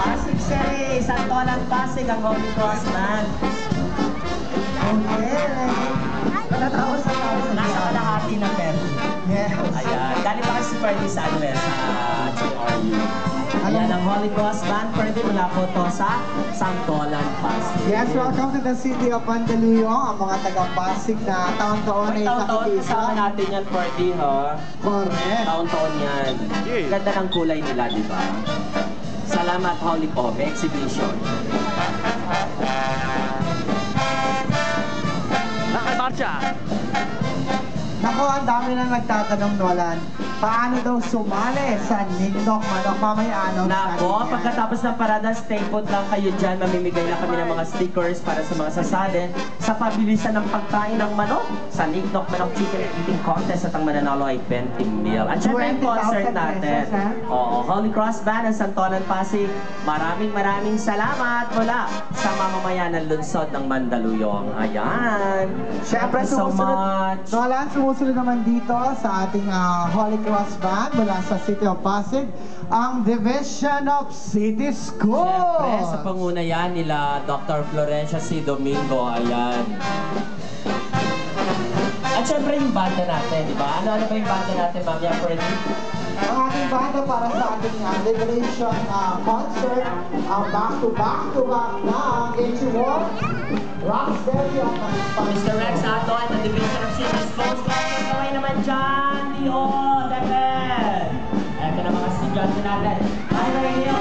Pasig Santolan Pasig ang Holy Cross sa Nasa kalahati na pero. Yes. Ayan. Galing pa kasi si Ferdy sa ano sa. Cross Band. Ferdy mula po to sa Santolan Pasig. Yes, welcome to the city of Mandaluyong, ang mga taga-Pasig na taon-taon ay Taon-taon kasama nakikita. natin yan, Ferdy, ha? Correct. Taon-taon yan. Ganda ng kulay nila, di ba? Salamat, Holy Pome Exhibition. Nakamarcha! Nako, ang dami na nagtatanong, Nolan. Paano daw sumali sa Nindok Manok? Mamaya ano? Nako, pagkatapos ng parada, stay put lang kayo dyan. Mamimigay na kami ng mga stickers para sa mga sasali sa pabilisan ng pagkain ng manok sa Nicknock Manok Chicken Eating Contest at ang mananalo ay 20 mil. At syempre yung 20,000 concert natin. pesos, ha? Oo, Holy Cross Band ng Santolan Pasig. Maraming maraming salamat mula sa mamamayan ng lungsod ng Mandaluyong. Ayan. Siyempre, Thank you so much. Nolan, sumusunod naman dito sa ating ah, Holy Cross Band mula sa City of Pasig, ang Division of City Schools. Siyempre, sa pangunayan nila Dr. Florencia C. Domingo, ayan. At syempre yung banda natin, di ba? Ano, ano ba yung banda natin, Ma'am Ya Freddy? Ang ating banda para sa ating ah, Liberation ah, concert, ang back-to-back-to-back na ang H1 Rocksteady of Mr. Rex Ato at the Division dressing I'm right here.